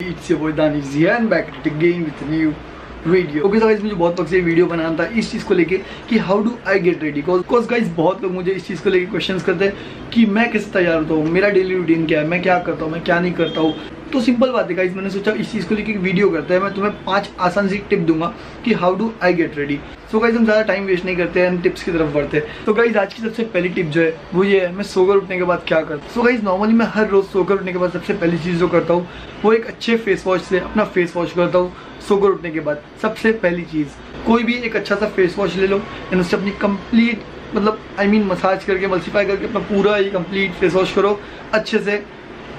It's your boy Danish Z and back at the again with a new video okay guys, मुझे बहुत वक्त से video बनाना था इस चीज़ को लेके कि how do I get ready because guys बहुत लोग मुझे इस चीज़ को लेके क्वेश्चंस करते हैं कि मैं कैसे तैयार होता हूँ मेरा डेली रूटीन क्या है मैं क्या करता हूँ मैं क्या नहीं करता हूँ। तो सिंपल बात है गाइस मैंने सोचा इस चीज़ को लेके वीडियो करते हैं। मैं तुम्हें पाँच आसान सी टिप दूँगा कि how do I get ready so guys हम ज़्यादा टाइम वेस्ट नहीं करते हैं टिप्स की तरफ़ बढ़ते हैं। तो गाइज़ आज की सबसे पहली टिप जो है, वो ये है, मैं सोकर उठने के बाद क्या करता हूँ? सो गाइज़ नॉर्मली मैं हर रोज़ सोकर उठने के बाद सबसे पहली चीज़ जो करता हूँ, वो एक अच्छे फेस वॉश से अपना फेस वॉश करता हूँ, सोकर उठने के बाद। सबसे पहली चीज़, कोई भी एक अच्छा सा फेस वॉश ले लो एंड उससे अपनी कंप्लीट मतलब आई मीन मसाज करके मल्सीफाई करके अपना पूरा ही कंप्लीट फेस वॉश करो, अच्छे से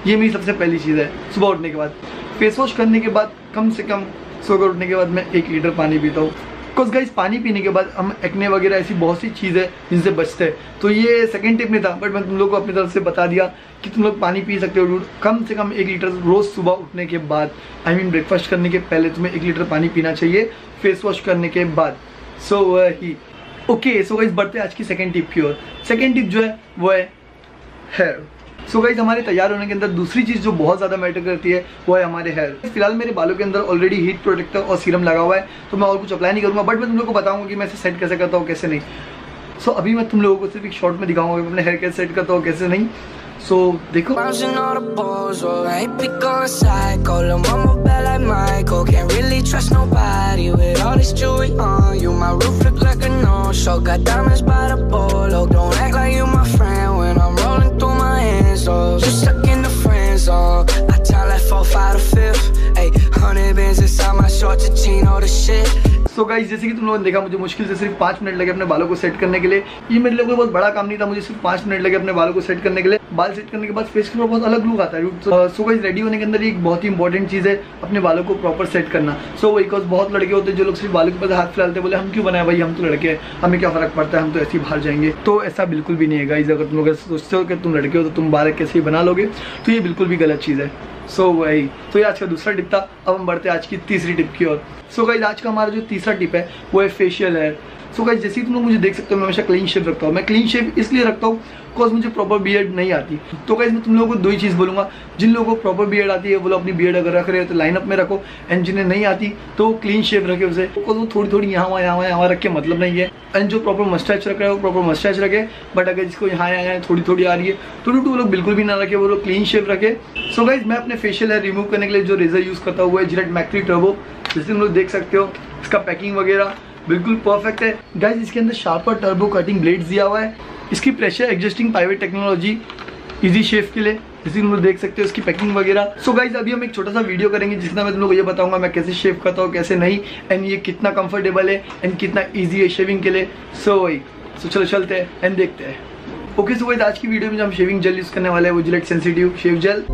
ये मेरी सबसे पहली चीज़ है सुबह उठने के बाद। फेस वॉश करने के बाद कम से कम सोकर उठने के बाद मैं एक लीटर पानी पीता हूँ। बिकॉज़ गाइज़ पानी पीने के बाद हम एक्ने वगैरह ऐसी बहुत सी चीज़ है जिनसे बचते हैं। तो ये सेकंड टिप नहीं था बट मैं तुम लोग को अपनी तरफ़ से बता दिया कि तुम लोग पानी पी सकते हो। कम से कम एक लीटर रोज़ सुबह उठने के बाद आई मीन ब्रेकफास्ट करने के पहले तुम्हें एक लीटर पानी पीना चाहिए फेस वॉश करने के बाद। सो so, वही। ओके सो गाइज़ बढ़ते आज की सेकेंड टिप की ओर। सेकेंड टिप जो है वो है हेयर सो गाइज़ हमारे तैयार होने के अंदर दूसरी चीज़ जो बहुत ज़्यादा मैटर करती है वो है हमारे हेयर फ़िलहाल मेरे बालों के अंदर ऑलरेडी हीट प्रोटेक्टर और सीरम लगा हुआ है तो मैं और कुछ अप्लाई नहीं करूँगा बट मैं तुम लोग को बताऊँगा कि मैं इसे सेट कैसे करता हूँ कैसे नहीं. सो so, अभी मैं तुम लोगों को सिर्फ़ एक शॉर्ट में दिखाऊँगा कि अपने हेयर कैसे सेट करता हूँ कैसे नहीं. सो so, देखो. सो so गाइज़ जैसे कि तुम लोगों ने देखा मुझे मुश्किल से सिर्फ़ पाँच मिनट लगे अपने बालों को सेट करने के लिए। ये मेरे लिए कोई बहुत बड़ा काम नहीं था मुझे सिर्फ़ पाँच मिनट लगे अपने बालों को सेट करने के लिए। बाल सेट करने के बाद फेस के बहुत अलग लुक आता है सो गाइज़ रेडी होने के अंदर एक बहुत ही इंपॉर्टेंट चीज़ है अपने बालों को प्रॉपर सेट करना। सो so, बिकॉज़ बहुत लड़के होते हैं जो लोग सिर्फ़ बालों के पास हाथ फिलहालते बोले हम क्यों बनाए भाई? हम तो लड़के हैं। हमें क्या फ़र्क पड़ता है? हम तो ऐसे ही बाहर जाएँगे। तो ऐसा बिल्कुल भी नहीं है गाइज़ अगर तुम लोग सोचते हो कि तुम लड़के हो तो तुम बाल कैसे ही बना लोगे। तो ये बिल्कुल भी गलत चीज़ है। सो so, वही। तो ये आज का दूसरा टिप था। अब हम बढ़ते हैं आज की तीसरी टिप की ओर। सो so, गाइज़ आज का हमारा जो तीसरा टिप है वो है फेशियल हेयर सो गाइज़ जैसे तुम लोग मुझे देख सकते हो मैं हमेशा क्लीन शेप रखता हूँ। मैं क्लीन शेप इसलिए रखता हूँ बिकॉज़ मुझे प्रॉपर बियर्ड नहीं आती। तो गाइज़ मैं तुम लोगों को दो ही चीज़ बोलूँगा। जिन लोगों को प्रॉपर बियर्ड आती है, वो लोग अपनी बियर्ड अगर रख रहे हो तो लाइनअप में रखो। एंड जिन्हें नहीं आती तो क्लीन शेप रखे उसे। बिकॉज़ वो थोड़ी थोड़ी यहाँ वहाँ यहाँ यहाँ रख के मतलब नहीं है। एंड जो प्रॉपर मस्टैच रख रहे हो प्रॉपर मस्टैच रखे। बट अगर जिसको यहाँ यहाँ थोड़ी थोड़ी आ रही है तो टू वो लोग बिल्कुल भी ना रखे, वो लोग क्लीन शेप रखे। सो गाइज़ मैं अपने फेशियल हेयर रिमूव करने के लिए जो रेजर यूज़ करता हुआ है जिलेट मैक्री टर्बो जैसे तुम लोग देख सकते हो, इसका पैकिंग वगैरह बिल्कुल परफेक्ट है। गाइज़ इसके अंदर शार्पर टर्बो कटिंग ब्लेड्स दिया हुआ है। इसकी pressure existing private technology easy chef के लिए तुम लोग देख सकते हो इसकी पैकिंग वगैरह। सो गाइज़ अभी हम एक छोटा सा वीडियो करेंगे जिसमें मैं तुम लोग ये बताऊँगा मैं कैसे शेव करता हूँ कैसे नहीं एंड ये कितना कंफर्टेबल है एंड कितना ईजी है शेविंग के लिए। सो so, वही सो so, चलो चलते हैं एंड देखते हैं। ओके सो गाइज़ आज की वीडियो में हम शेविंग जल यूज़ करने वाले हैं वो Gillette sensitive shave gel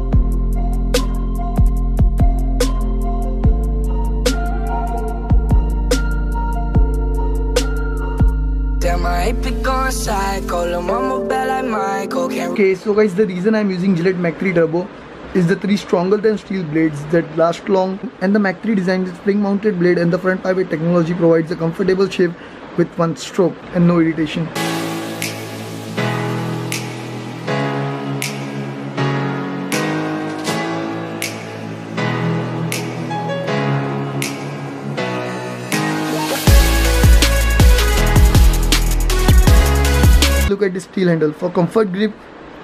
Okay, so guys, the reason I'm using Gillette Mach 3 Turbo is the three stronger than steel blades that last long and the Mach 3 design is spring mounted blade and the front pivot technology provides a comfortable shave with one stroke and no irritation. Look at the steel handle for comfort grip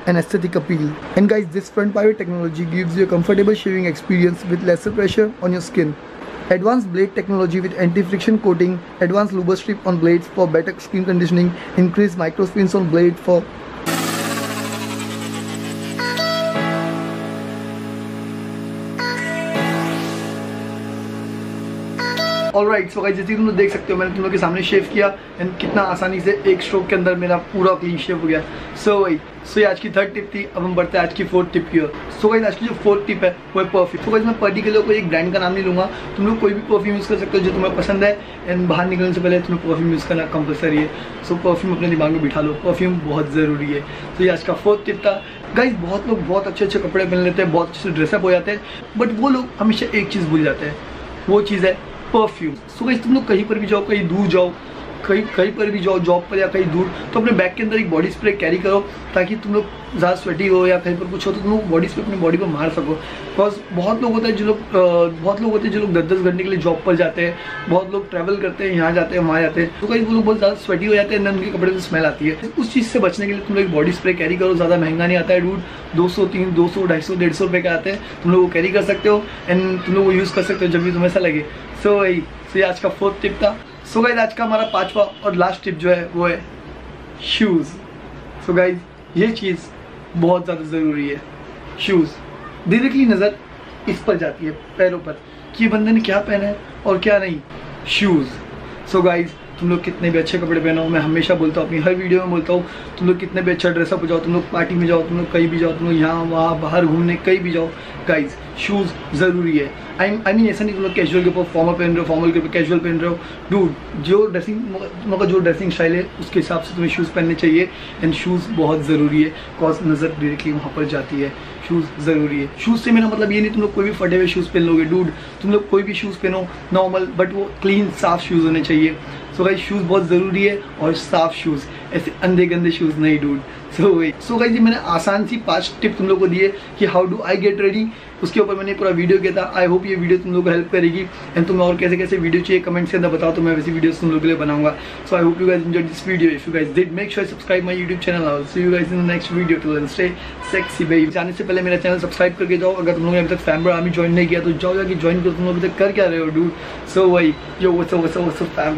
and aesthetic appeal. And guys, this front pivot technology gives you a comfortable shaving experience with lesser pressure on your skin. Advanced blade technology with anti-friction coating, advanced luber strip on blades for better skin conditioning, increased microspins on blade for all right so जैसे तुम लोग देख सकते हो, मैंने तुम लोग के सामने शेव किया एंड कितना आसानी से एक स्ट्रोक के अंदर मेरा पूरा क्लीन शेव हो गया। सो वही सो ये आज की थर्ड टिप थी, अब हम बढ़ते हैं आज की फोर्थ टिप की ओर। सो गाइज़ आज की जो फोर्थ टिप है, वो है परफ्यूम सो गाइज़ मैं पर्टिकुलर कोई एक ब्रांड का नाम नहीं लूँगा। तुम लोग कोई भी परफ्यूम यूज़ कर सकते हो जो तुम्हें पसंद है एंड बाहर निकलने से पहले तुम्हें परफ्यूम यूज़ करना कंपलसरी है। सो परफ्यूम अपने दिमाग में बिठा लो। परफ्यूम बहुत ज़रूरी है। तो ये आज का फोर्थ टिप था। गाइज़ बहुत लोग बहुत अच्छे अच्छे कपड़े पहन लेते हैं, बहुत अच्छे ड्रेसअप हो जाते हैं बट वो लोग हमेशा एक चीज़ भूल जाते हैं। वो चीज़ है परफ्यूम सो गाइस तुम लोग कहीं पर भी जाओ, कहीं दूर जाओ, कहीं कहीं पर भी जाओ जॉब पर या कहीं दूर तो अपने बैग के अंदर एक बॉडी स्प्रे कैरी करो ताकि तुम लोग ज़्यादा स्वेटी हो या कहीं पर कुछ हो तो तुम लोग बॉडी स्प्रे अपनी बॉडी पर मार सको। बिकॉज़ बहुत लोग होते हैं जो लोग बहुत लोग होते हैं जो लोग दस दस घंटे के लिए जॉब पर जाते हैं, बहुत लोग ट्रैवल करते हैं, यहाँ जाते हैं, वहाँ जाते हैं। तो कहीं वो लोग बहुत ज़्यादा स्वेटी हो जाते हैं उनके कपड़े में स्मेल आती है। उस चीज़ से बचने के लिए तुम लोग एक बॉडी स्प्रे कैरी करो, ज़्यादा महँगा नहीं आता है डूड दो सौ तीन, दो सौ, ढाई सौ, डेढ़ सौ रुपये का आते हैं, तुम लोग वो कैरी कर सकते हो एंड तुम लोग वो यूज़ कर सकते हो जब भी तुम्हें ऐसा लगे। सो वही सो आज का फोर्थ टिप था. सो गाइज़ आज का हमारा पांचवा और लास्ट टिप जो है, वो है शूज़ सो गाइज़ ये चीज़ बहुत ज़्यादा ज़रूरी है. शूज़ डायरेक्टली नज़र इस पर जाती है, पैरों पर, कि बंदे ने क्या पहना है और क्या नहीं. शूज़ सो गाइज़ तुम लोग कितने भी अच्छे कपड़े पहनो, मैं हमेशा बोलता हूँ, अपनी हर वीडियो में बोलता हूँ, तुम लोग कितने भी अच्छा ड्रेसअप हो जाओ, तुम लोग पार्टी में जाओ, तुम लोग कहीं भी जाओ, तुम लोग यहाँ, वहाँ, बाहर, घूमने, कहीं भी जाओ गाइज़ शूज़ ज़रूरी है। आई आई मीन ऐसा नहीं तुम लोग कैजुअल के ऊपर फॉर्मल पहन रहे हो फॉर्मल के ऊपर कैजुअल पहन रहे हो। डूड जो ड्रेसिंग का जो ड्रेसिंग स्टाइल है, उसके हिसाब से तुम्हें शूज़ पहनने चाहिए। एंड शूज़ बहुत ज़रूरी है कॉज नज़र डायरेक्टली वहाँ पर जाती है। शूज़ ज़रूरी है। शूज़ से मेरा मतलब ये नहीं तुम लोग कोई भी फटे हुए शूज़ पहन लोगे। डूड तुम लोग कोई भी शूज़ पहनो नॉर्मल बट वो क्लीन साफ़ शूज़ होने चाहिए। सो भाई शूज़ बहुत ज़रूरी है और साफ़ शूज़ ऐसे अंधे गंदे शूज़ नहीं डूड सो वही सो गाइज़ मैंने आसान सी पाँच टिप तुम लोग को दिए कि how do I get ready उसके ऊपर मैंने पूरा वीडियो किया था। आई होप ये वीडियो तुम लोग को हेल्प करेगी। एंड तुम्हें और कैसे कैसे वीडियो चाहिए कमेंट्स के अंदर बताओ तो मैं वैसी वीडियो तुम लोग के लिए बनाऊँगा। So I hope you guys enjoy this video if you guys did make sure subscribe my YouTube channel see you guys in next video to stay sexy भाई जाने से पहले मेरा चैनल सब्सक्राइब करके जाओ। अगर तुम लोगों ने अभी तक फैमिली आर्मी ज्वाइन नहीं किया तो जाओ जाके ज्वाइन करो। तुम लोग अभी तक कर क्या रहे हो डू सो वही यो वो सो वो सो फैमिली